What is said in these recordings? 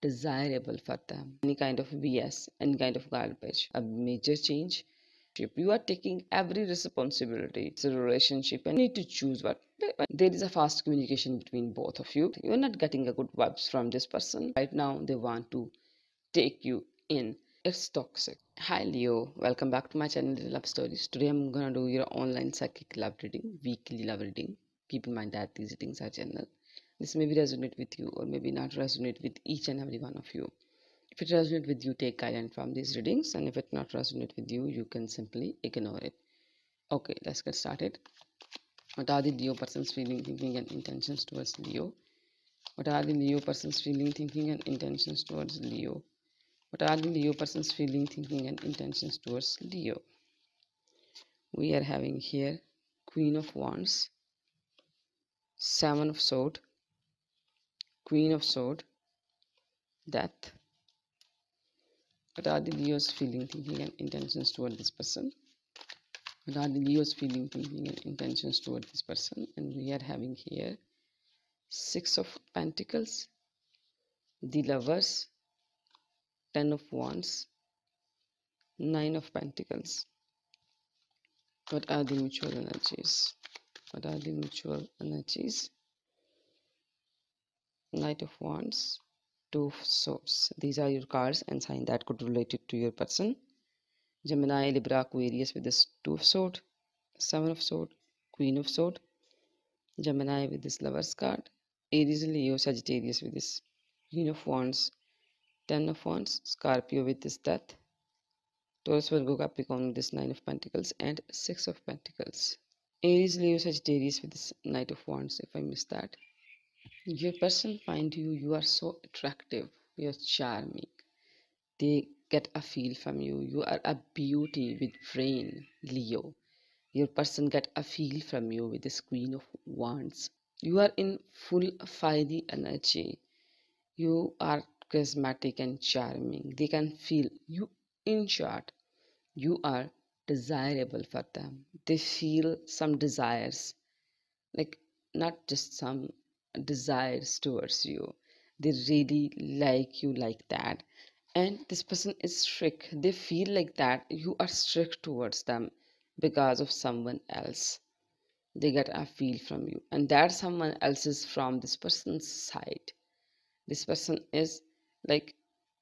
desirable for them. Any kind of BS, any kind of garbage, a major change. You are taking every responsibility. It's a relationship and you need to choose what. There is a fast communication between both of you. You're not getting a good vibes from this person. Right now, they want to take you in. It's toxic. Hi Leo, welcome back to my channel Love Stories. Today I'm gonna do your online psychic love reading, weekly love reading. Keep in mind that these readings are general this maybe resonate with you or maybe not resonate with each and every one of you. If it resonates with you take guidance from these readings and if it not resonate with you you can simply ignore it. Okay let's get started. What are the leo person's feeling thinking and intentions towards leo? What are the leo person's feeling thinking and intentions towards leo? What are the leo person's feeling thinking and intentions towards leo? We are having here queen of wands seven of swords Queen of Sword, Death. What are the Leo's feeling, thinking, and intentions toward this person? What are the Leo's feeling, thinking, and intentions toward this person? And we are having here Six of Pentacles, the Lovers, Ten of Wands, Nine of Pentacles. What are the mutual energies? What are the mutual energies? Knight of wands two of swords. These are your cards and sign that could relate it to your person. Gemini libra aquarius with this two of sword seven of sword queen of sword. Gemini with this lovers card. Aries leo sagittarius with this queen of wands ten of wands. Scorpio with this death. Taurus virgo capricorn with this nine of pentacles and six of pentacles. Aries leo sagittarius with this knight of wands if i missed that your person find you you are so attractive you're charming. They get a feel from you. You are a beauty with brain leo. Your person get a feel from you with this queen of wands. You are in full fiery energy. You are charismatic and charming. They can feel you in short. You are desirable for them. They feel some desires. Like not just some desires towards you. They really like you like that. And this person is strict. They feel like that you are strict towards them because of someone else. They get a feel from you. And that someone else is from this person's side. This person is like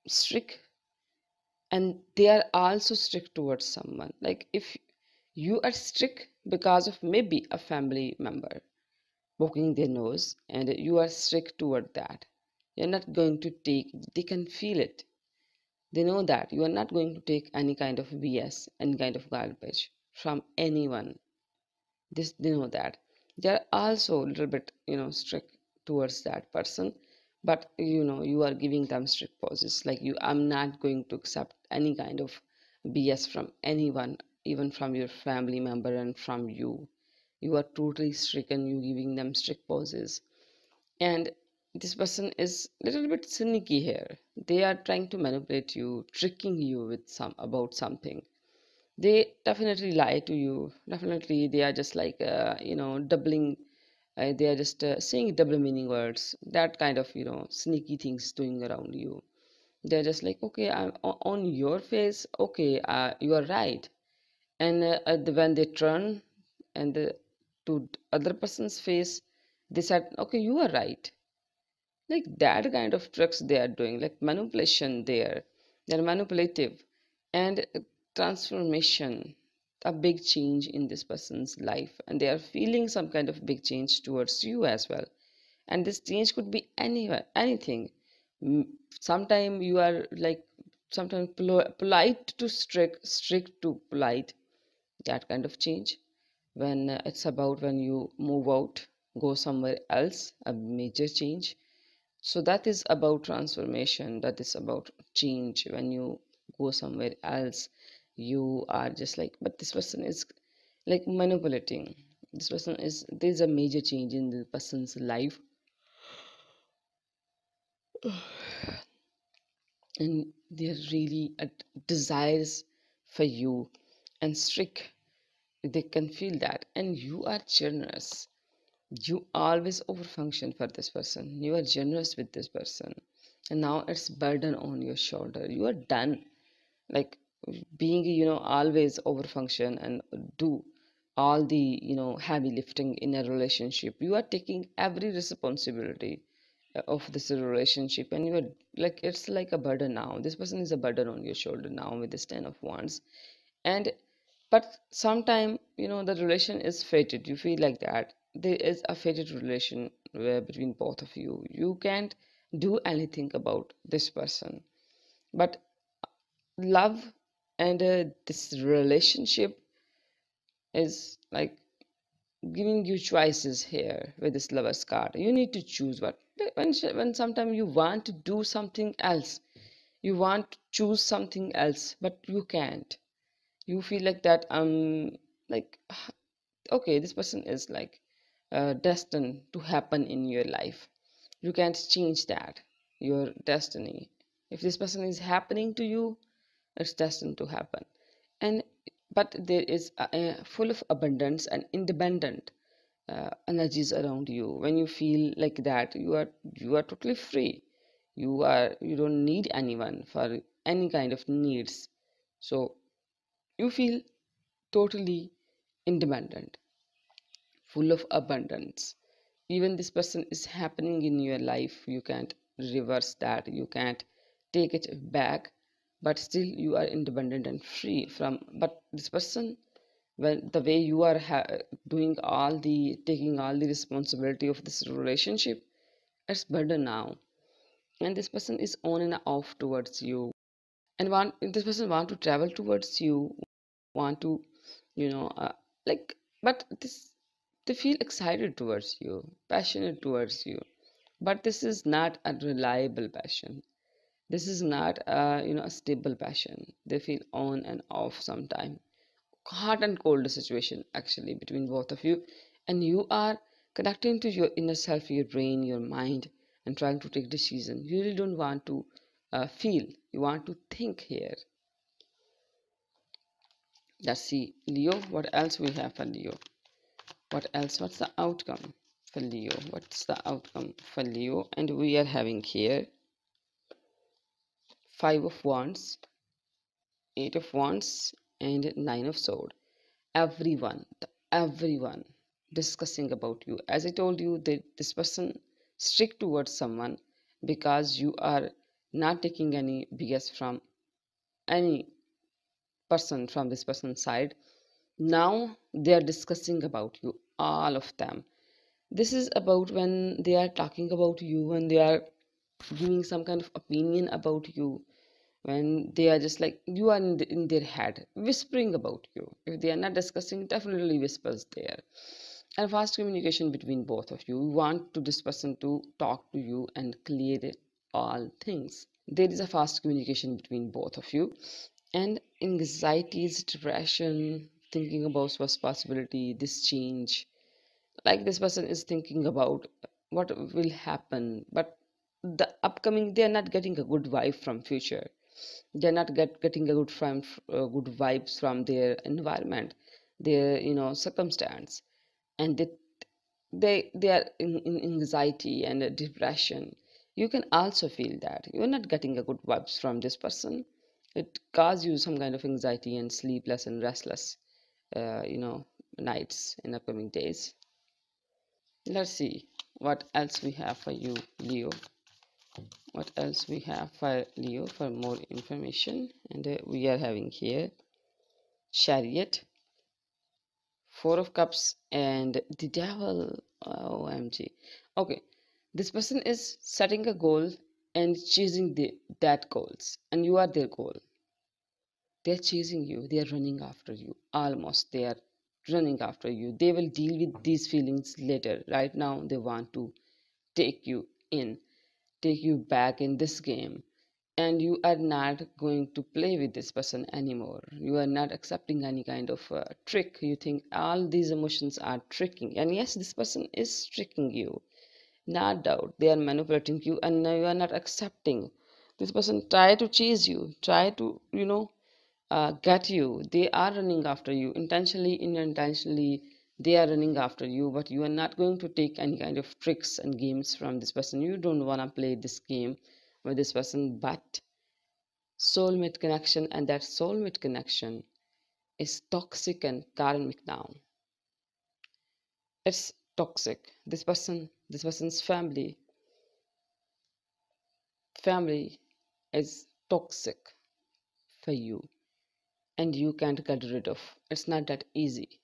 strict. And they are also strict towards someone. Like if you are strict because of maybe a family member poking their nose and you are strict toward that. You're not going to take they can feel it. They know that you are not going to take any kind of bs any kind of garbage from anyone. This they know that. They are also a little bit you know strict towards that person but you know you are giving them strict poses like you i'm not going to accept any kind of bs from anyone even from your family member and from you you are totally stricken you giving them strict poses and this person is a little bit sneaky here. They are trying to manipulate you tricking you with some about something. They definitely lie to you. Definitely they are just like uh, you know doubling uh, they are just uh, saying double meaning words. That kind of you know sneaky things doing around you. They're just like okay i'm on your face. Okay uh, you are right. And uh, when they turn and uh, to other person's face they said okay you are right. Like that kind of tricks they are doing like manipulation there. They're manipulative and transformation a big change in this person's life. And they are feeling some kind of big change towards you as well. And this change could be anywhere anything. Sometimes you are like sometimes polite to strict strict to polite that kind of change when uh, it's about when you move out go somewhere else a major change. So that is about transformation that is about change. When you go somewhere else you are just like but this person is like manipulating. This person is there's a major change in the person's life. And there really desires for you and strict they can feel that. And you are generous. You always overfunction for this person. You are generous with this person. And now it's burden on your shoulder. You are done. Like being you know always over function and do all the you know heavy lifting in a relationship. You are taking every responsibility uh, of this relationship. And you are like it's like a burden now. This person is a burden on your shoulder now with this 10 of wands. And but sometime you know the relation is fated. You feel like that. There is a fated relation where between both of you. You can't do anything about this person. But love and uh, this relationship is like giving you choices here with this lovers card. You need to choose what. When when sometimes you want to do something else you want to choose something else but you can't you feel like that um like okay this person is like uh, destined to happen in your life. You can't change that your destiny. If this person is happening to you it's destined to happen. And but there is a, a full of abundance and independent uh, energies around you. When you feel like that you are you are totally free. You are you don't need anyone for any kind of needs. So you feel totally independent full of abundance. Even this person is happening in your life. You can't reverse that. You can't take it back but still you are independent and free from but this person when the way you are doing all the taking all the responsibility of this relationship it's better now. And this person is on and off towards you. And want this person want to travel towards you want to you know uh, like but this they feel excited towards you passionate towards you. But this is not a reliable passion. This is not a you know a stable passion. They feel on and off sometime. Hot and cold situation actually between both of you. And you are connecting to your inner self your brain your mind and trying to take decision. You really don't want to uh, feel. You want to think here let's see leo what else we have for leo? What else? What's the outcome for leo? What's the outcome for leo? And we are having here five of wands eight of wands and nine of sword. Everyone everyone discussing about you. As i told you that this person strict towards someone because you are not taking any bs from any person from this person's side. Now they are discussing about you all of them. This is about when they are talking about you and they are giving some kind of opinion about you. When they are just like you are in, the, in their head whispering about you. If they are not discussing definitely whispers there. And fast communication between both of you. You want to this person to talk to you and clear all things. There is a fast communication between both of you and anxieties depression thinking about what's possibility this change. Like this person is thinking about what will happen but the upcoming they are not getting a good vibe from future. They're not get, getting a good from uh, good vibes from their environment their you know circumstance. And they they they are in, in anxiety and depression. You can also feel that. You're not getting a good vibes from this person it causes you some kind of anxiety and sleepless and restless uh, you know nights in upcoming days? Let's see. What else we have for you leo? What else we have for leo for more information? And uh, we are having here chariot four of cups and the devil. Omg okay. This person is setting a goal and chasing the, that goals. And you are their goal. They're chasing you. They're running after you. Almost they are running after you. They will deal with these feelings later. Right now they want to take you in take you back in this game. And you are not going to play with this person anymore. You are not accepting any kind of uh, trick. You think all these emotions are tricking. And yes this person is tricking you not doubt they are manipulating you and you are not accepting. This person try to chase you try to you know uh, get you. They are running after you. Intentionally unintentionally they are running after you but you are not going to take any kind of tricks and games from this person. You don't want to play this game with this person but soulmate connection and that soulmate connection is toxic and karmic now. It's toxic. This person this person's family family is toxic for you and you can't get rid of. It's not that easy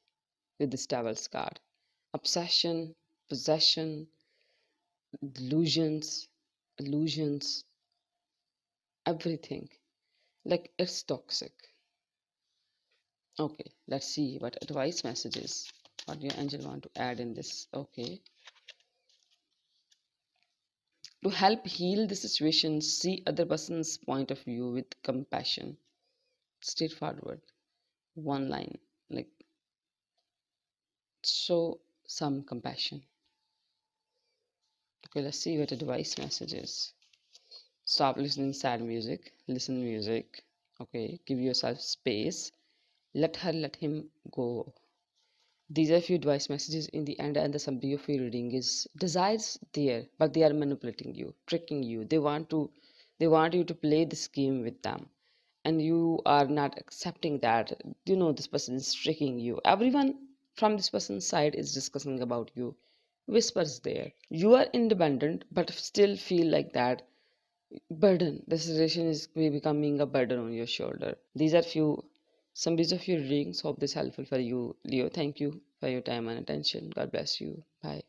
with this devil's card. Obsession possession delusions illusions everything. Like it's toxic. Okay let's see what advice messages what your angel want to add in this okay. To help heal the situation see other person's point of view with compassion. Straightforward. One line like show some compassion. Okay let's see what advice messages. Stop listening sad music listen music okay. Give yourself space. Let her let him go these are few advice messages in the end and the summary of your reading is desires there but they are manipulating you tricking you. They want to they want you to play this game with them and you are not accepting that. You know this person is tricking you. Everyone from this person's side is discussing about you. Whispers there. You are independent but still feel like that burden. The situation is becoming a burden on your shoulder. These are few summaries of your readings hope this helpful for you leo. Thank you for your time and attention. God bless you. Bye